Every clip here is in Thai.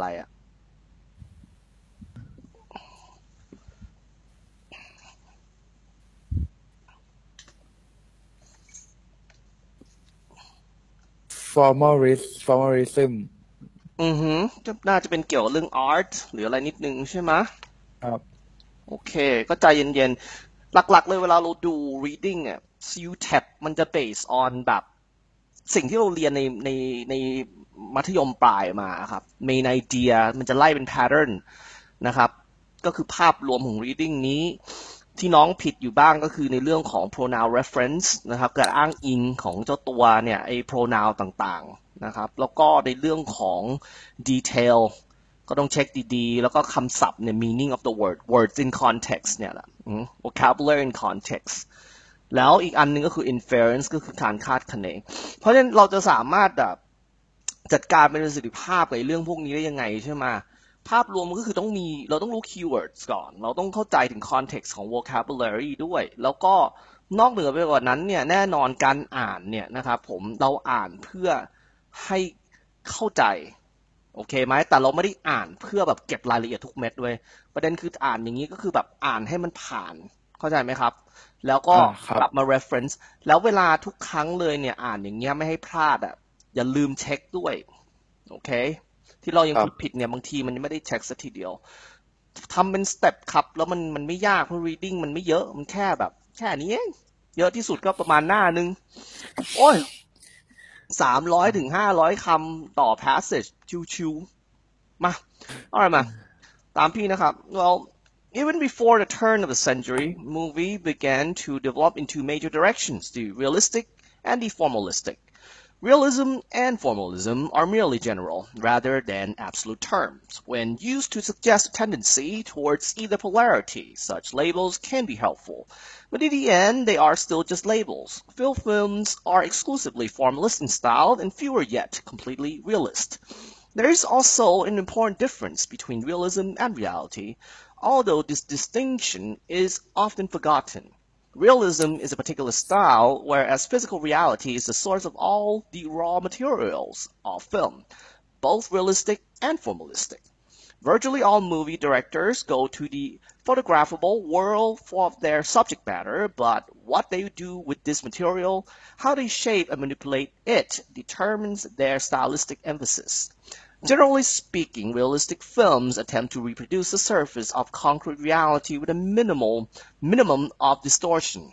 อะไรอะ formalist formalism อือหือจะน่าจะเป็นเกี่ยวกับเรื่อง art หรืออะไรนิดนึงใช่ไหมครับ โอเค ก็ใจเย็นๆ หลักๆ เลยเวลาเราดู reading อะ CUTEP มันจะ based on แบบ สิ่งที่เราเรียนในในในมัธยมปลายมาครับ main idea มันจะไล่เป็น pattern นะครับ ก็คือภาพรวมของ reading นี้ที่น้องผิดอยู่บ้างก็คือในเรื่องของ pronoun reference นะครับการอ้างอิงของเจ้าตัวเนี่ยไอ้ pronoun ต่างๆนะครับ แล้วก็ในเรื่องของ detail ก็ต้องเช็คดีๆ แล้วก็คำศัพท์เนี่ย meaning of the word words in context เนี่ยแหละ vocabulary in context แล้วอีกอันหนึงก็คือ inference ก็คือการคาดคะเน เพราะฉะนั้นเราจะสามารถแบบจัดการเป็นประสิทธิภาพกับเรื่องพวกนี้ได้ยังไงใช่ไหมภาพรวมมันก็คือต้องมีเราต้องรู้ keywords ก่อน เราต้องเข้าใจถึง context ของ vocabulary ด้วย แล้วก็นอกเหนือไปกว่านั้นเนี่ยแน่นอนการอ่านเนี่ยนะครับผมเราอ่านเพื่อให้เข้าใจโอเคไหมแต่เราไม่ได้อ่านเพื่อแบบเก็บรายละเอียดทุกเม็ดด้วยประเด็นคืออ่านอย่างนี้ก็คือแบบอ่านให้มันผ่านเข้าใจไหมครับ แล้วก็อ่าครับกลับมา reference แล้วเวลาทุกครั้งเลยเนี่ยอ่านอย่างเงี้ยไม่ให้พลาดอะอย่าลืมเช็คด้วย โอเค ที่เรายังครับพูดผิดเนี่ยบางทีมันไม่ได้เช็คสักทีเดียวทำเป็นสเต็ปครับ แล้วมันมันไม่ยากเพราะ reading มันไม่เยอะมันแค่แบบ แค่นี้เองเยอะที่สุดก็ประมาณหน้านึง โอ้ยสามร้อยถึงห้าร้อยคำต่อ passage ชิวๆมา alright มา ตามพี่นะครับ well even before the turn of the century movie began to develop into major directions the realistic and the formalistic Realism and formalism are merely general, rather than absolute terms. When used to suggest a tendency towards either polarity, such labels can be helpful. But in the end, they are still just labels. Film films are exclusively formalist in style and fewer yet completely realist. There is also an important difference between realism and reality, although this distinction is often forgotten. Realism is a particular style, whereas physical reality is the source of all the raw materials of film, both realistic and formalistic. Virtually all movie directors go to the photographable world for their subject matter, but what they do with this material, how they shape and manipulate it, determines their stylistic emphasis. Generally speaking, realistic films attempt to reproduce the surface of concrete reality with a minimal minimum of distortion.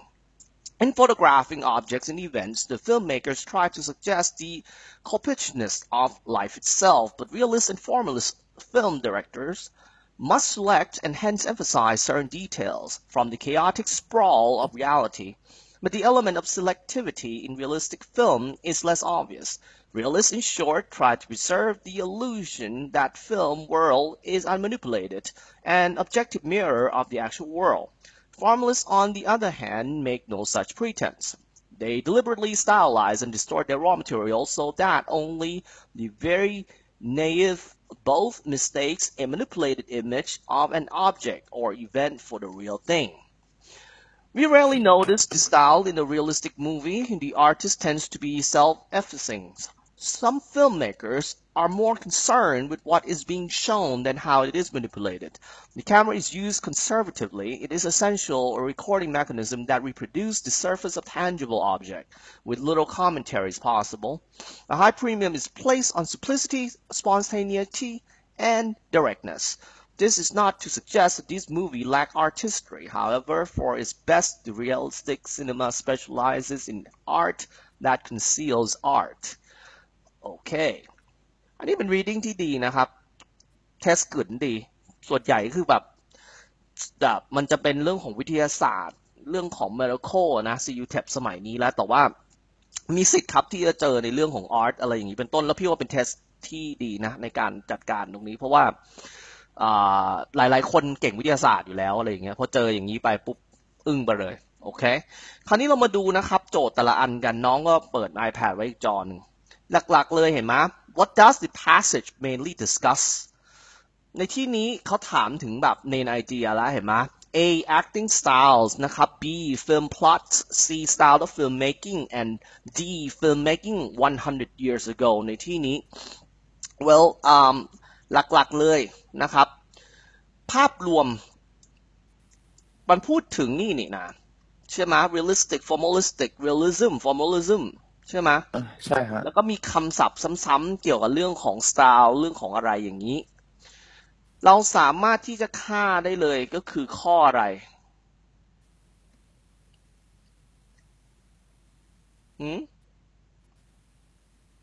In photographing objects and events, the filmmakers try to suggest the corporateness of life itself, but realist and formalist film directors must select and hence emphasize certain details from the chaotic sprawl of reality. But the element of selectivity in realistic film is less obvious. Realists, in short, try to preserve the illusion that film world is unmanipulated, an objective mirror of the actual world. Formalists, on the other hand, make no such pretense. They deliberately stylize and distort their raw material so that only the very naive both mistakes a manipulated image of an object or event for the real thing. We rarely notice the style in a realistic movie. The artist tends to be self-effacing. Some filmmakers are more concerned with what is being shown than how it is manipulated. The camera is used conservatively. It is essential a recording mechanism that reproduces the surface of tangible object with little commentaries possible. A high premium is placed on simplicity, spontaneity, and directness. This is not to suggest that this movie lack artistry. However, for its best, the realistic cinema specializes in art that conceals art. โอเค อันนี้เป็น reading ที่ดีนะครับเทสกึนดี ส่วนใหญ่คือแบบแบบมันจะเป็นเรื่องของวิทยาศาสตร์ เรื่องของ miracle นะ CUTEP สมัยนี้แล้ว แต่ว่ามีสิทธิ์ครับที่จะเจอในเรื่องของ art อะไรอย่างนี้เป็นต้น แล้วพี่ว่าเป็นเทสที่ดีนะในการจัดการตรงนี้ เพราะว่าอ่าหลายๆ คนเก่งวิทยาศาสตร์อยู่แล้วอะไรอย่างเงี้ยพอเจออย่างนี้ไปปุ๊บอึ้งไปเลย โอเค คราวนี้เรามาดูนะครับ โจทย์แต่ละอันกันน้องก็เปิด iPad ไว้อีกจอหนึ่ง หลักๆเลยเห็นไหม What does the passage mainly discuss ในที่นี้เขาถามถึงแบบ main idea แล้วเห็นไหม A acting styles นะครับ B film plots C style of filmmaking and D filmmaking 100 years ago ในที่นี้ well um หลักๆเลยนะครับ ภาพรวม มันพูดถึงนี่นี่นะ ใช่ไหม realistic formalistic realism formalism ใช่ไหมอะใช่ฮะแล้วก็มีคำศัพท์ซ้ำๆเกี่ยวกับเรื่องของสไตล์เรื่องของอะไรอย่างนี้ เราสามารถที่จะฆ่าได้เลยก็คือข้ออะไร หืม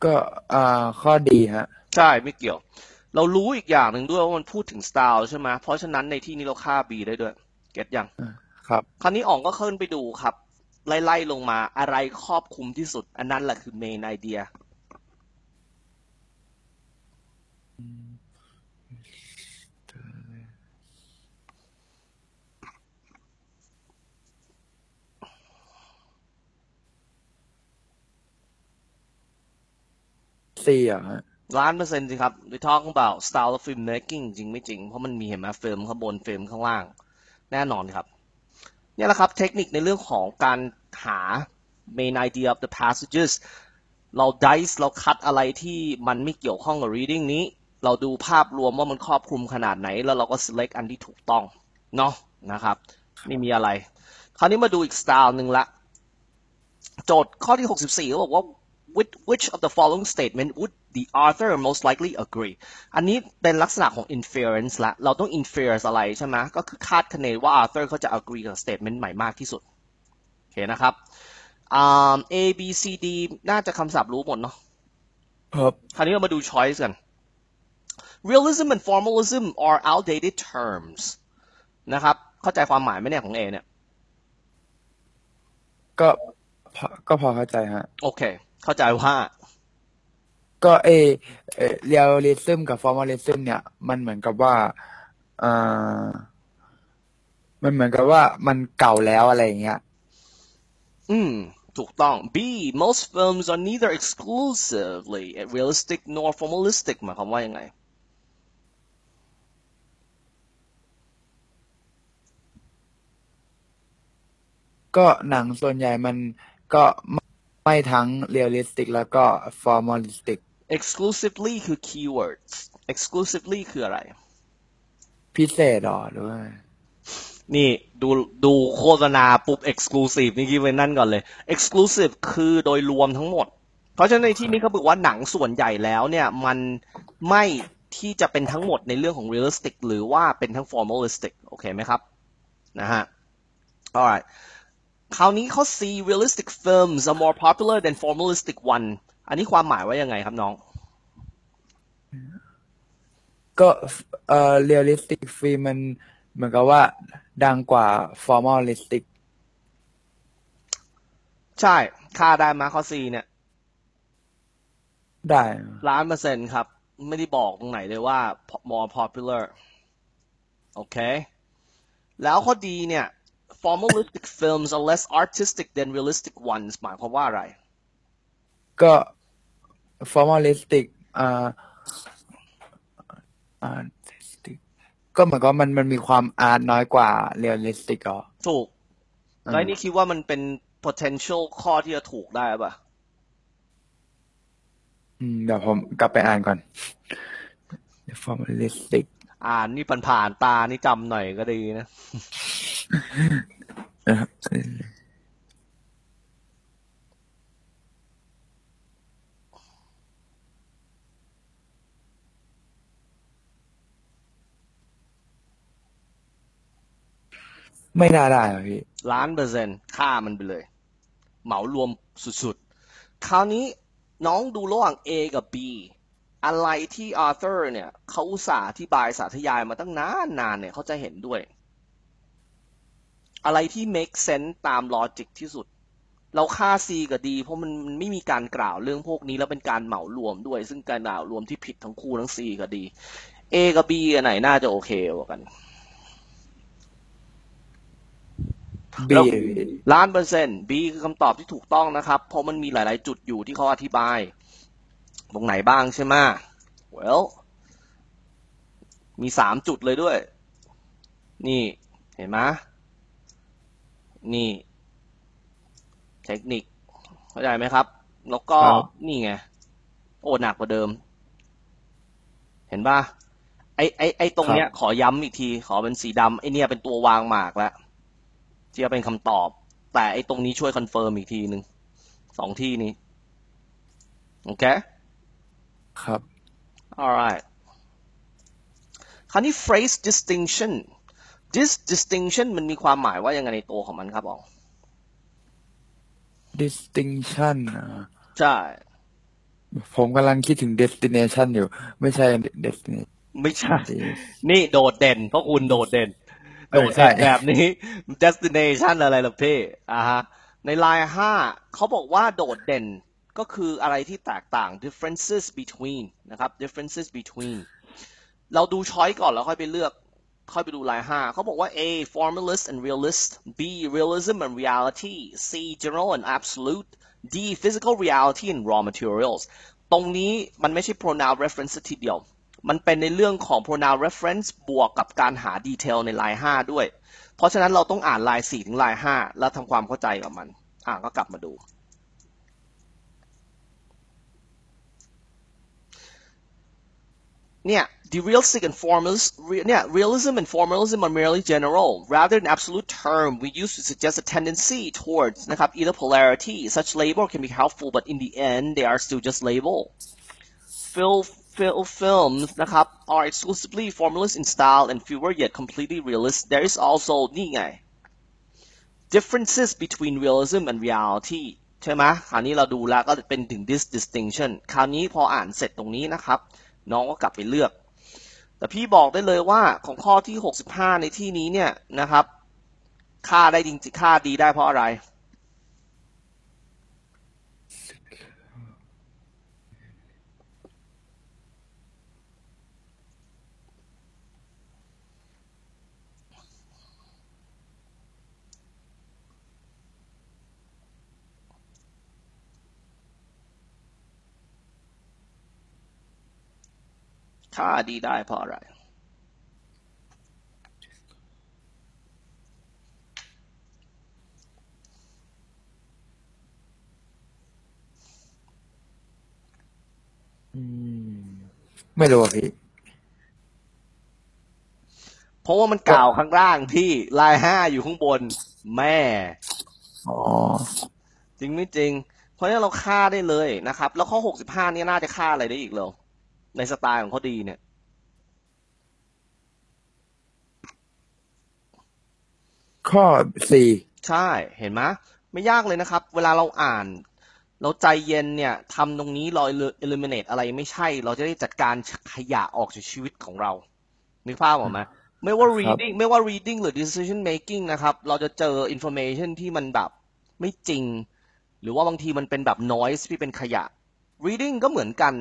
ก็อ่าข้อดีฮะ ใช่ไม่เกี่ยว เรารู้อีกอย่างหนึ่งด้วยว่ามันพูดถึงสไตล์ใช่ไหมเพราะฉะนั้นในที่นี้เราฆ่า B ได้ด้วย เก็ตยังครับ คราวนี้อ่องก็ขึ้นไปดูครับ ไล่ๆลงมาอะไรครอบคลุมที่สุด อันนั้นแหละคือ main idea สี่อะฮะล้านเปอร์เซ็นต์จริงครับ we talking about style of filmmaking จริงไม่จริง เพราะมันมีเห็นไหมฟิล์มข้างบนฟิล์มข้างล่าง แน่นอนครับ เนี่ยแหละครับเทคนิคในเรื่องของการหา main idea of the passages เรา dice เราคัดอะไรที่มันไม่เกี่ยวข้องกับ reading นี้ เราดูภาพรวมว่ามันครอบคลุมขนาดไหน แล้วเราก็ select อันที่ถูกต้องเนาะนะครับนี่มีอะไร คราวนี้มาดูอีกสไตล์หนึ่งละ โจทย์ข้อที่ 64เขาบอกว่า with which of the following statement would the author most likely agree อันนี้เป็นลักษณะของ inference ละ เราต้อง infer อะไรใช่ไหม ก็คือคาดคะเนว่า author เขาจะ agree กับ statement ใหม่มากที่สุด โอเคนะครับอ่า A B C D น่าจะคำศัพท์รู้หมดเนาะ ครับ คราวนี้เรามาดู choice กัน realism and formalism are outdated terms นะครับ เข้าใจความหมายไหมเนี่ยของ A เนี่ย ก็พอก็พอเข้าใจฮะ โอเค เข้าใจว่าก็เอเอ่อเรียลลิซึมกับฟอร์ม l ลิซึมเนี่ย มันเหมือนกับว่าอ่ามันเหมือนกับว่ามันเก่าแล้วอะไรอย่างเงี้ย อืม ถูกต้อง B most films are neither exclusively realistic nor formalistic หมายความว่ายังไง ก็หนังส่วนใหญ่มันก็ไม่ ไม่ทั้งเรียลลิสติกแล้วก็ฟอร์ม l ลิสติก exclusively คือ keywords exclusively คืออะไร พิเศษหรอหรือว่านี่ดูดูโฆษณาปุ๊บ exclusive นี่คิดไว้นั่นก่อนเลย exclusive คือโดยรวมทั้งหมด เพราะฉะนั้นในที่นี้เขาบอกว่าหนังส่วนใหญ่แล้วเนี่ยมันไม่ที่จะเป็นทั้งหมดในเรื่องของ realistic หรือว่าเป็นทั้ง formalistic โอเคไหมครับ นะฮะ alright คราวนี้ข้อ C realistic films are more popular than formalistic one อันนี้ความหมายว่ายังไงครับน้อง ก็เอ่อ realistic film มันเหมือนกับว่าดังกว่าฟอร์ม l ลิสติกใช่ ค่าได้มาข้อ C เนี่ย ได้ล้านเปอร์เซ็นต์ครับ ไม่ได้บอกตรงไหนเลยว่า more popular โอเค แล้วข้อ D เนี่ย formalistic films are less artistic than realistic ones หมายความว่าอะไร ก็ฟอร์ม l ลิสติกอ่าอ่าก็เหมือนกับมันมันมีความอาร์ตน้อยกว่า realistic อ๋อถูกอืมแล้วนี่คิดว่ามันเป็น potential ข้อที่จะถูกได้ป่ะอืมเดี๋ยวผมกลับไปอ่านก่อนฟอร์ม l ลิสติกอ่านนี่ผ่านๆตานี่จำหน่อยก็ดีนะ นะครับไม่น่าได้หรอพี่ ล้านเปอร์เซ็นต์ค่ามันไปเลย เหมารวมสุดๆ คราวนี้น้องดูระหว่าง A กับ B อะไรที่ Arthur เนี่ยเขาอุตส่าห์อธิบายสาธยายมาตั้งนานนานๆเนี่ยเขาจะเห็นด้วย อะไรที่ make sense ตามลอจิกที่สุด เราค่า C กับ D เพราะมันมันไม่มีการกล่าวเรื่องพวกนี้แล้วเป็นการเหมารวมด้วย ซึ่งการเหมารวมที่ผิดทั้งคู่ทั้ง C กับ D A กับ B อันไหนน่าจะโอเคกว่ากันบีล้านเปอร์เซ็นต์ B คือคำตอบที่ถูกต้องนะครับ เพราะมันมีหลาย ๆ จุดอยู่ที่เขาอธิบาย ตรงไหนบ้างใช่ไหม well มีสามจุดเลยด้วย นี่เห็นไหม นี่ เทคนิค เข้าใจไหมครับ แล้วก็ครับนี่ไง โอ้หนักกว่าเดิม เห็นป่ะไอไอไอตรงเนี้ย ขอย้ำอีกที ขอเป็นสีดำไอเนี่ยเป็นตัววางหมากแล้วที่จะเป็นคำตอบ แต่ไอตรงนี้ช่วย confirm อีกทีหนึ่งสองที่นี้ โอเค ครับ alright คราวนี้ phrase distinction this distinction มันมีความหมายว่ายังไงในตัวของมันครับอ๋อง distinction อะใช่ ผมกำลังคิดถึง destination อยู่ ไม่ใช่ destination ไม่ใช่ นี่โดดเด่น เพราะคุณโดดเด่นเอโดอดใช่เด่นแบบนี้ destination อะไรล่ะพี่อ่าฮะในไลน์ห้าเขาบอกว่าโดดเด่นก็คืออะไรที่แตกต่าง differences between นะครับ differences between เราดูช้อยก่อนแล้วค่อยไปเลือก ค่อยไปดูไลน์ห้าเขาบอกว่า A formalist and realist B realism and reality C general and absolute D physical reality and raw materials ตรงนี้มันไม่ใช่ pronoun reference ทีเดียว มันเป็นในเรื่องของ pronoun reference บวกกับการหาดีเทลในไลน์ห้าด้วย เพราะฉะนั้นเราต้องอ่านไลน์สี่ถึงไลน์ห้าแล้วทำความเข้าใจกับมัน อ่าก็กลับมาดู เนี่ย the realistic and formalist เนี่ย realism and formalism are merely general rather than absolute term we use to suggest a tendency towards นะครับ either polarity such label can be helpful but in the end they are still just label Fil Fil films นะครับ are exclusively formalist in style and fewer yet completely realist there is also นี่ไง differences between realism and reality ใช่ไหมคราวนี้เราดูแล้วก็เป็นถึง this distinction คราวนี้พออ่านเสร็จตรงนี้นะครับ น้องก็กลับไปเลือก แต่พี่บอกได้เลยว่าของข้อที่ 65 ในที่นี้เนี่ยนะครับ ค่าได้จริงๆค่าดีได้เพราะอะไร ค่าดีได้เพราะอะไร อืม ไม่รู้อะพี่ เพราะว่ามันกล่าวข้างล่างที่ลายห้าอยู่ข้างบน แม่ อ๋อ จริงไม่จริง เพราะฉะนั้นเราฆ่าได้เลยนะครับ แล้วข้อ65เนี่ยน่าจะฆ่าอะไรได้อีกเหรอ ในสไตล์ของเขาดีเนี่ย ข้อสี่ใช่เห็นไหมไม่ยากเลยนะครับ เวลาเราอ่านเราใจเย็นเนี่ยทำตรงนี้เรา eliminate อะไรไม่ใช่ เราจะได้จัดการขยะออกจากชีวิตของเรานึกภาพออกไหมไม่ว่า reading ไม่ว่า reading หรือ decision making นะครับ เราจะเจอ information ที่มันแบบไม่จริง หรือว่าบางทีมันเป็นแบบ noise ที่เป็นขยะ reading ก็เหมือนกัน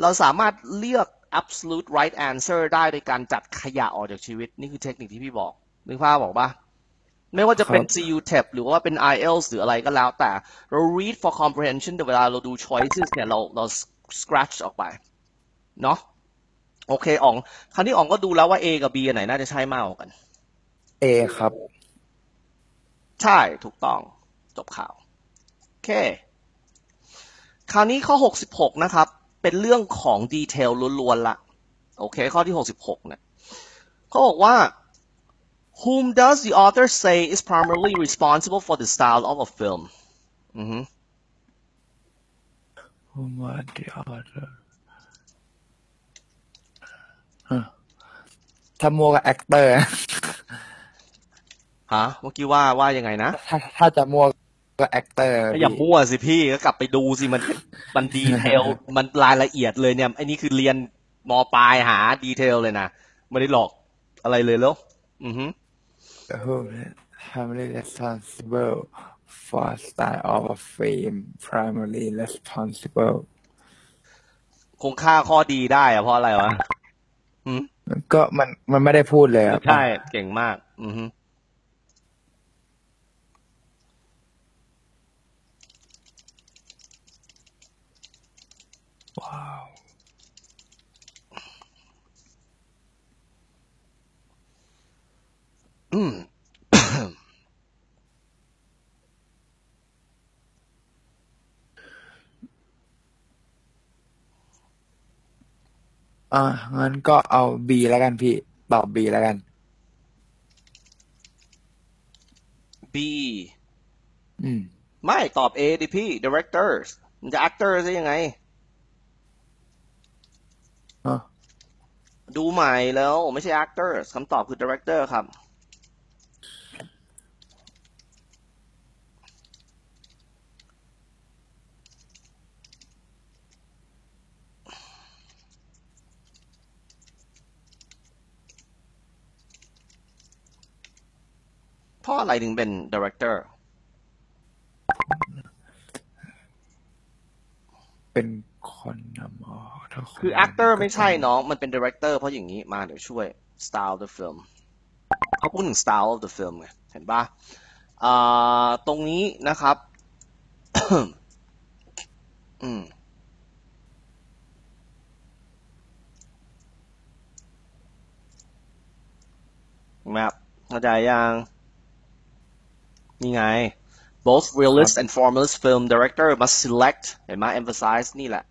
เราสามารถเลือก absolute right answer ได้โดยการจัดขยะออกจากชีวิต นี่คือเทคนิคที่พี่บอกนึกภาพบอกปะไม่ว่าจะเป็น CU TEP หรือว่าเป็น IELTS หรืออะไรก็แล้ว แต่เรา read for comprehension แต่เวลาเราดู choices เนี่ยเราเรา scratch ออกไปเนาะโอเคอ๋องคราวนี้อ๋องก็ดูแล้วว่า A กับ B อันไหนน่าจะใช่มากกว่ากันเอครับ ใช่ถูกต้องจบข่าว โอเค คราวนี้ข้อ 66 นะครับ เป็นเรื่องของดีเทลล้วนๆละโอเค ข้อที่ 66เนี่ยเขาบอกว่า whom does the author say is primarily responsible for the style of a film อือฮึ What the other ฮะถ้ามัวกับ actor ฮะเมื่อกี้ว่าว่ายังไงนะ ถ้าถ้าจะมัว ก็ actor ก็อย่าพี่มั่วสิพี่ก็กลับไปดูสิมันมันดีเทลมันรายละเอียดเลยเนี่ยไอ้นี่คือเรียนมปลายหาดีเทลเลยนะไม่ได้หลอกอะไรเลยแล้ว อือฮึ who primarily responsible for style of a film primarily responsible คงค่าข้อดีได้อะเพราะอะไรวะหืมก็มันมันไม่ได้พูดเลยอะใช่ เก่งมาก อือฮึ ว้าว อืมออ่างั้นก็เอา B แล้วกันพี่ ตอบ B แล้วกัน B อืม ไม่ตอบ A ดิพี่ directors มันจะ actor ซะยังไงอ๋อดูใหม่แล้วไม่ใช่ actors คำตอบคือ director ครับ เพราะอะไรถึงเป็น director เป็นคนนำออกถ้านคือนำ actor ก็ไม่ต้ใช่องน้อง มันเป็น director เพราะอย่างนี้มาเดี๋ยวช่วย style of the film เขาพูดถึง style of the film ไงเห็นปะอ่าตรงนี้นะครับ อืมเห็นไหมครับเข้าใจยัง นี่ไง both realist and formalist film director must select เห็นไหม emphasize นี่แหละ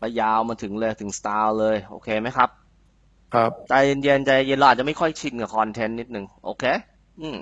ไปยาวมาถึงเลยถึง style เลย โอเคไหมครับ ครับ ใจเย็นๆใจเย็นเราอาจจะไม่ค่อยชินกับคอนเทนต์นิดนึงโอเค อืม